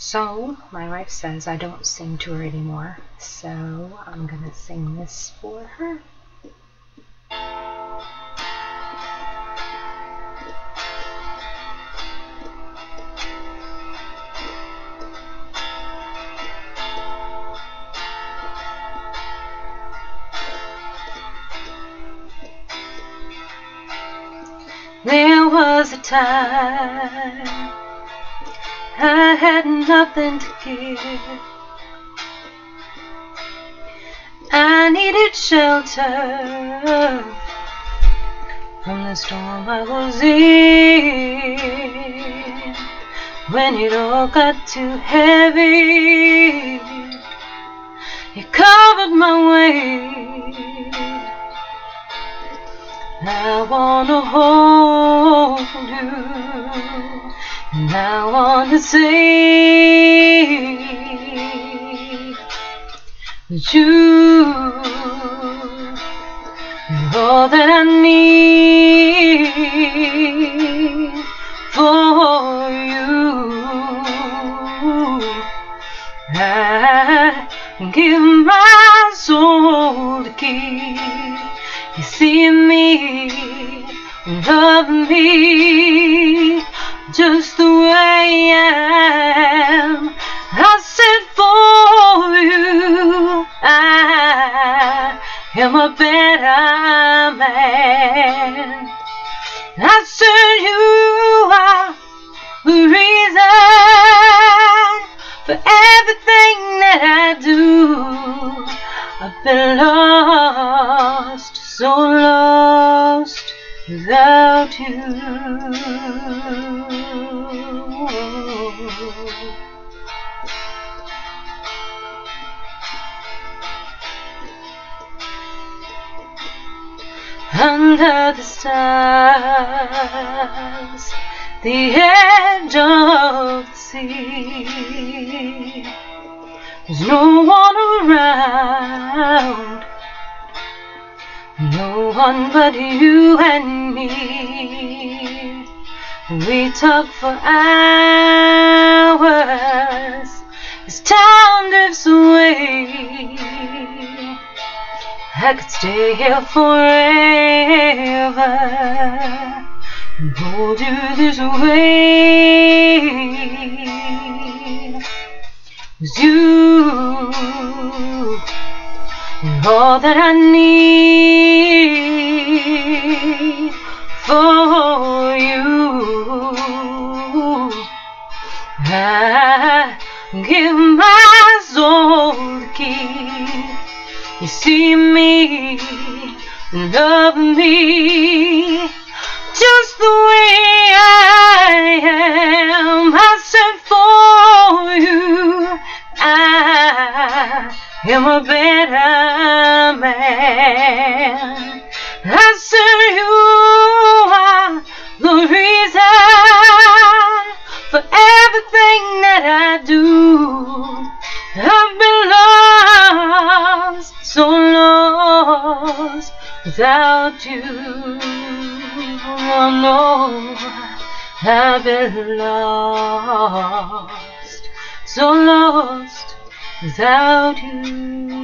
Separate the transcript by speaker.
Speaker 1: So, my wife says I don't sing to her anymore, so I'm gonna sing this for her. There was a time I had nothing to give. I needed shelter from the storm I was in. When it all got too heavy, you covered my way. I wanna And I want to say that you all that I need for you. I give my soul to keep you see me, love me just the way I am. I said for you, I am a better man. I said you are the reason for everything that I do. I've been lost, so lost without you. Under the stars, the edge of the sea, there's no one around. No one but you and me. We talk for hours as time drifts away. I could stay here forever and hold you this way. Cause you are all that I need for you. I give my soul to keep. You see me, love me, just the way I am. I said for you, I am a better man. I said you are the reason without you. Oh no, I've been lost, so lost without you.